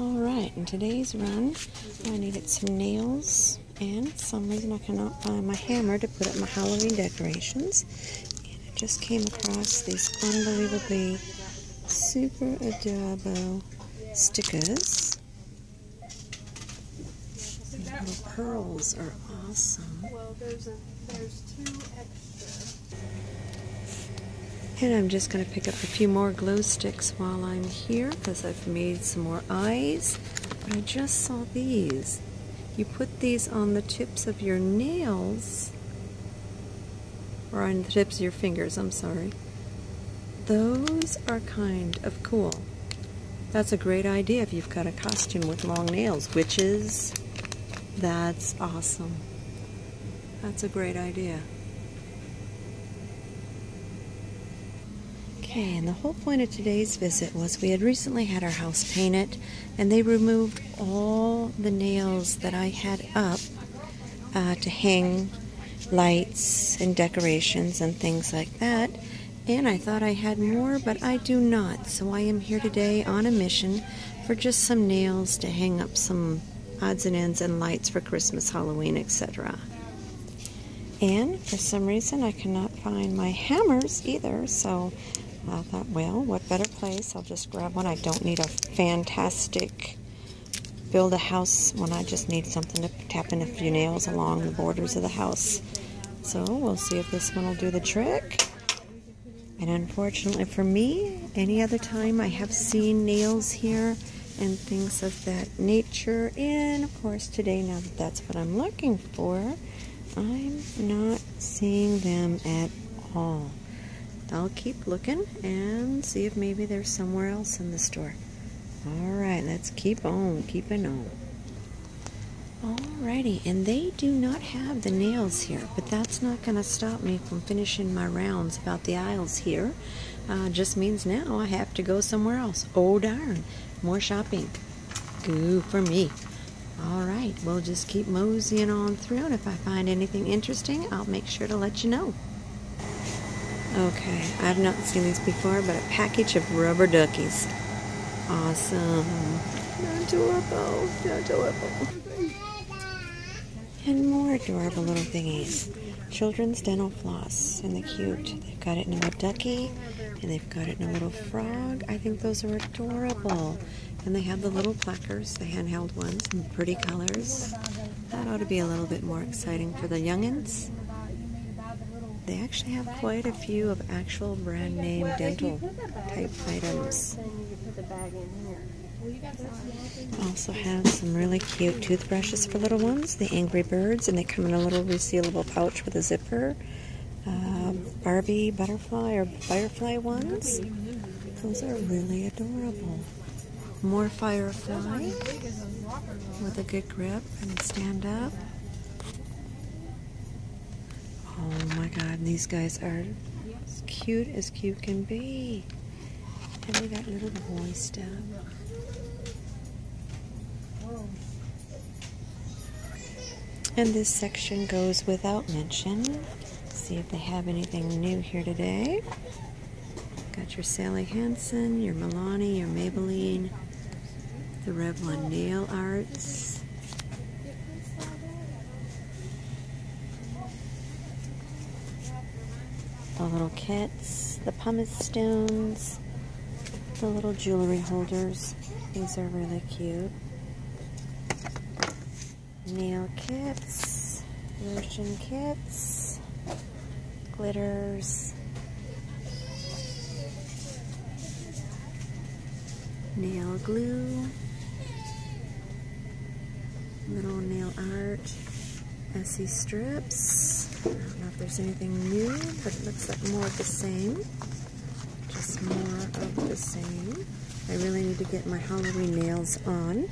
Alright, in today's run, I needed some nails, and for some reason I cannot find my hammer to put up my Halloween decorations. And I just came across these unbelievably super adorable stickers. The little pearls are awesome. Well, there's a there's two extra. And I'm just going to pick up a few more glow sticks while I'm here because I've made some more eyes. But I just saw these. You put these on the tips of your nails, or on the tips of your fingers, I'm sorry. Those are kind of cool. That's a great idea if you've got a costume with long nails. Witches, that's awesome. That's a great idea. Okay, and the whole point of today's visit was we had recently had our house painted, and they removed all the nails that I had up uh, to hang lights and decorations and things like that. And I thought I had more, but I do not. So I am here today on a mission for just some nails to hang up some odds and ends and lights for Christmas, Halloween, etc. And for some reason, I cannot find my hammers either, so I thought, well, what better place? I'll just grab one. I don't need a fantastic build a house when I just need something to tap in a few nails along the borders of the house. So we'll see if this one will do the trick. And unfortunately for me, any other time I have seen nails here and things of that nature. And of course today, now that that's what I'm looking for, I'm not seeing them at all. I'll keep looking and see if maybe there's somewhere else in the store. Alright, let's keep on, keeping on. Alrighty, and they do not have the nails here, but that's not going to stop me from finishing my rounds about the aisles here. Uh, just means now I have to go somewhere else. Oh darn, more shopping. Goo for me. Alright, we'll just keep moseying on through, and if I find anything interesting, I'll make sure to let you know. Okay, I've not seen these before, but a package of rubber duckies. Awesome. Adorable, adorable. And more adorable little thingies. Children's dental floss, and they're cute. They've got it in a little ducky, and they've got it in a little frog. I think those are adorable. And they have the little plackers, the handheld ones, in pretty colors. That ought to be a little bit more exciting for the youngins. They actually have quite a few of actual brand name dental type items. Also have some really cute toothbrushes for little ones, the Angry Birds, and they come in a little resealable pouch with a zipper. Uh, Barbie butterfly or firefly ones. Those are really adorable. More firefly with a good grip and stand up. Oh my god, these guys are as cute as cute can be. And they got little boy stuff. And this section goes without mention. See if they have anything new here today. Got your Sally Hansen, your Milani, your Maybelline, the Revlon Nail Arts. The little kits, the pumice stones, the little jewelry holders. These are really cute. Nail kits, lotion kits, glitters, nail glue, little nail art, Essie strips. I don't know if there's anything new, but it looks like more of the same. Just more of the same. I really need to get my Halloween nails on.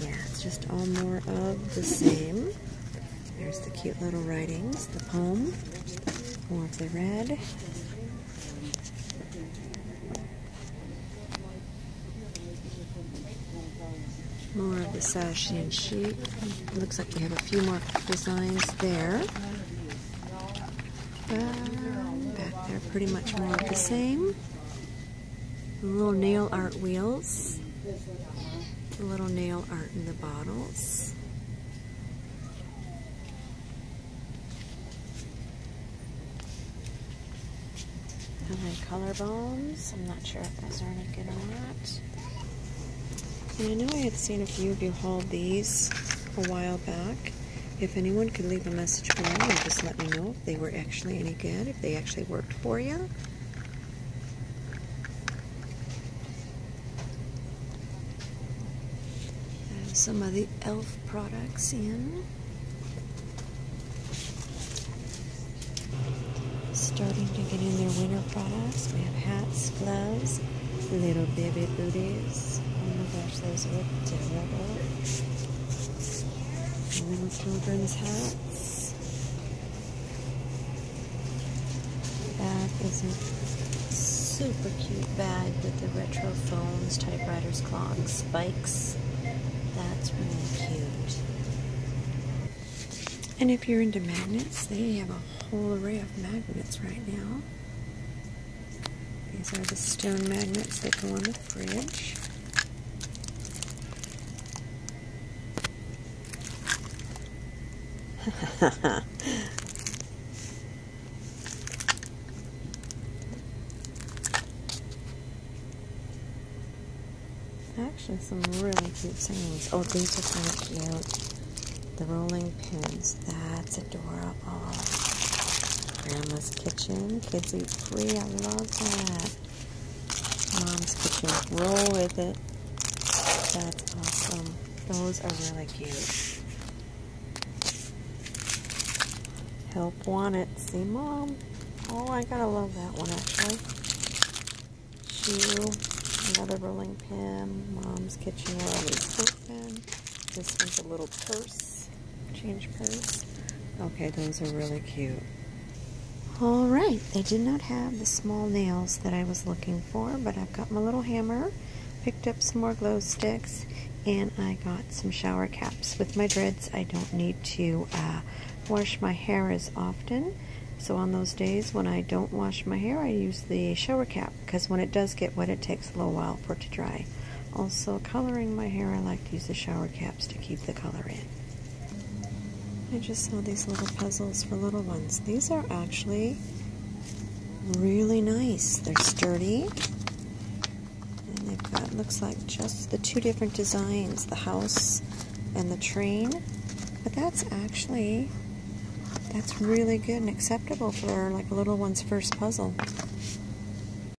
Yeah, it's just all more of the same. There's the cute little writings, the poem, more of the red. More of the satin sheet. Looks like you have a few more designs there. Uh, back there pretty much more of the same. Little nail art wheels. Little nail art in the bottles. And then color bones. I'm not sure if those are any good or not. And I know I had seen a few of you haul these a while back. If anyone could leave a message below and just let me know if they were actually any good, if they actually worked for you. some of the e.l.f. products in. Starting to get in their winter products. We have hats, gloves, little baby booties. Oh my gosh, those are adorable. Little children's hats. That is a super cute bag with the retro phones, typewriters, clocks, spikes. That's really cute. And if you're into magnets, they have a whole array of magnets right now. These are the stone magnets that go on the fridge. Actually, some really cute things. Oh, these are kind of cute. The rolling pins. That's adorable. Grandma's kitchen. Kids eat free. I love that. Mom's kitchen. Roll with it. That's awesome. Those are really cute. Help want it. See, Mom? Oh, I gotta love that one, actually. Shoe. Another rolling pin. Mom's kitchen always open. This one's a little purse. Change purse. Okay, those are really cute. Alright, they did not have the small nails that I was looking for, but I've got my little hammer, picked up some more glow sticks, and I got some shower caps. With my dreads, I don't need to uh, wash my hair as often. So on those days when I don't wash my hair, I use the shower cap because when it does get wet, it takes a little while for it to dry. Also, coloring my hair, I like to use the shower caps to keep the color in. I just saw these little puzzles for little ones. These are actually really nice. They're sturdy. And they've got, looks like just the two different designs, the house and the train. But that's actually that's really good and acceptable for like a little one's first puzzle.